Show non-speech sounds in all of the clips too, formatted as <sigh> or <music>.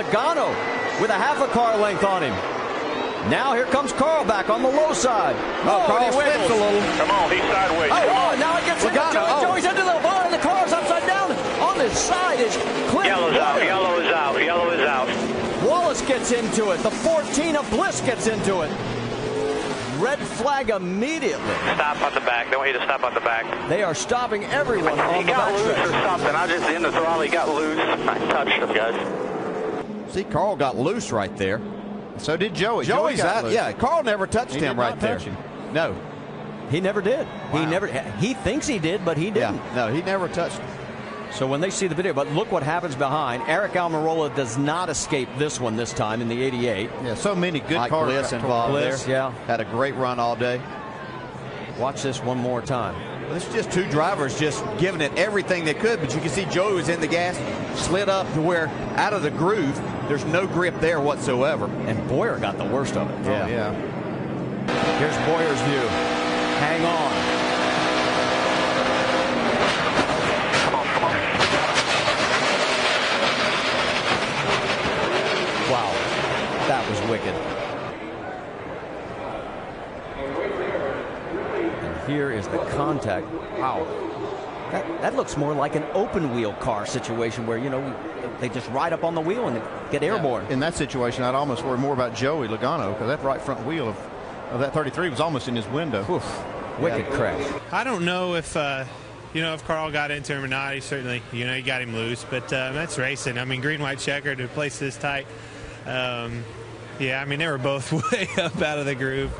Logano with a half a car length on him. Now here comes Carl back on the low side. Oh, Carl oh, slips a little. Come on, he's sideways. Oh, oh, now it gets into Logano, Joey. oh. Joey's into the oh, and the car's upside down. On his side is Clint Yellow's out. Bowyer. Yellow is out. Yellow is out. Wallace gets into it. The 14 of Bliss gets into it. Red flag immediately. Stop on the back. They want you to stop on the back. They are stopping everyone He on the got loose or something. I just in the throttle. He got loose. <laughs> I touched him, guys. See, Carl got loose right there. So did Joey. Joey's Joey got out. loose. Yeah, Carl never touched He him did right not there. him. No, he never did. He never. He thinks he did, but he didn't. Yeah, no, he never touched him. So when they see the video, but look what happens behind. Eric Almirola does not escape this one this time in the 88. Yeah, so many good Mike cars Bliss involved torn. Bliss, yeah. Had a great run all day. Watch this one more time. Well, this is just two drivers just giving it everything they could, but you can see Joey was in the gas, slid up to where out of the groove, there's no grip there whatsoever. And Bowyer got the worst of it. Oh, yeah. Here's Bowyer's view. Hang on. Wow, that was wicked. Here is the contact. Wow. That, that looks more like an open wheel car situation where, you know, they just ride up on the wheel and get airborne. In that situation, I'd almost worry more about Joey Logano because that right front wheel of, of that 33 was almost in his window. Oof, wicked crash. I don't know if uh, you know if Carl got into him or not. He certainly, you know, he got him loose, but uh, that's racing. I mean, green white checker to place this tight. Um, yeah, I mean they were both <laughs> way up out of the groove.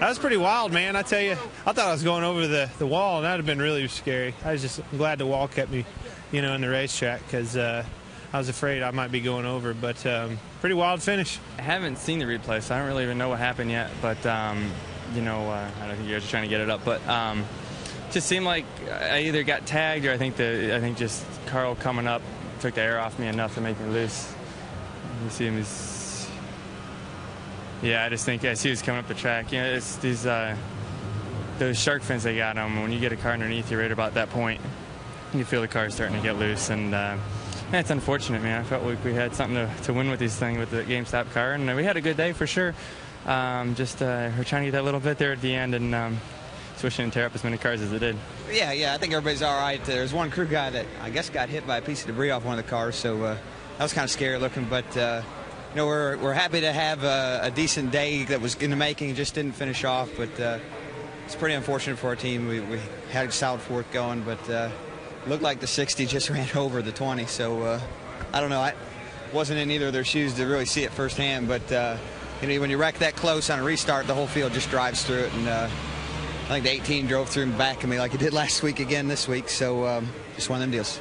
That was pretty wild, man. I tell you, I thought I was going over the, the wall, and that'd have been really scary. I was just glad the wall kept me, you know, in the racetrack because uh, I was afraid I might be going over. But um, pretty wild finish. I haven't seen the replay, so I don't really even know what happened yet. But um, you know, uh, I don't think you guys are trying to get it up, but um, just seemed like I either got tagged or I think the I think just Carl coming up took the air off me enough to make me loose. You see him, he's yeah. I just think as he was coming up the track, you know, it's these uh, those shark fins they got on. When you get a car underneath you right about that point, you feel the car starting to get loose and. Uh, it's unfortunate, man. I felt like we had something to, to win with these things with the GameStop car, and we had a good day for sure. Um, just uh, we're trying to get that little bit there at the end, and um, just wishing didn't tear up as many cars as it did. Yeah, yeah, I think everybody's all right. There's one crew guy that I guess got hit by a piece of debris off one of the cars, so uh, that was kind of scary looking. But uh, you know, we're we're happy to have a, a decent day that was in the making. Just didn't finish off, but uh, it's pretty unfortunate for our team. We, we had a solid fourth going, but uh, looked like the 60 just <laughs> ran over the 20. So uh, I don't know. I wasn't in either of their shoes to really see it firsthand, but. Uh, you know, when you wreck that close on a restart, the whole field just drives through it, and uh, I think the 18 drove through and back of me like it did <laughs> last week again this week. So um, just one of them deals.